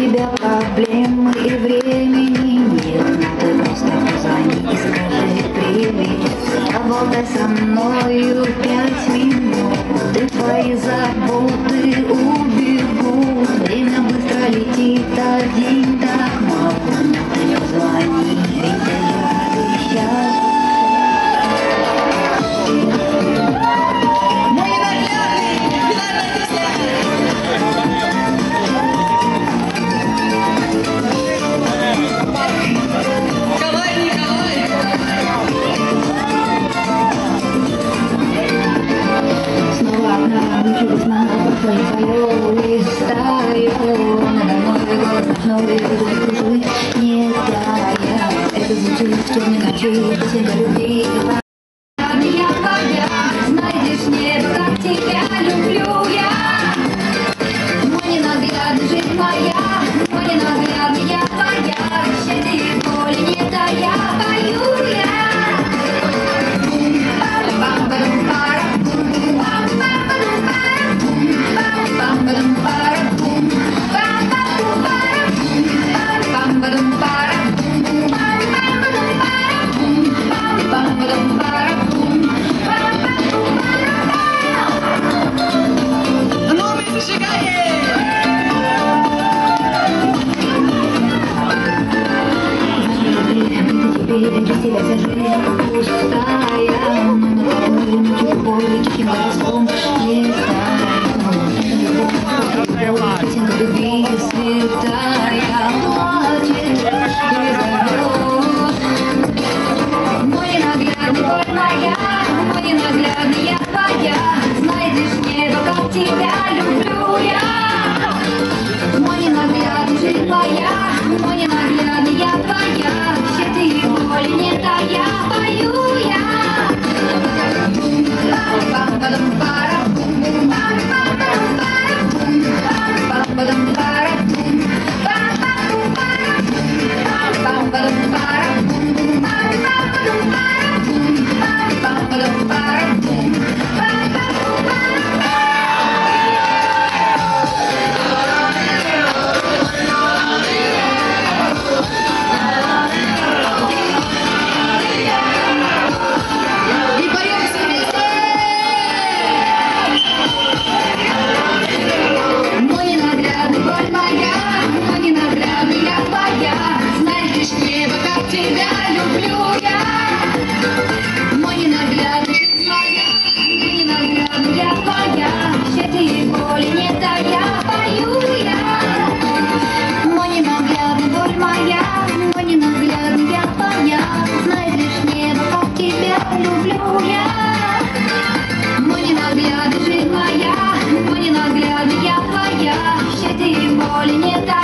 тебя проблемы и времени нет. Надо просто позвони и скажи привет. Поболтай со мною пять минут. Ты твои заботы твоего листаю На новый год, новый кружи, не тая Это звучит, что мне ночей тебя любила Я твоя, найдешь небо, как тебя boy, kicking like his boom. школе не так.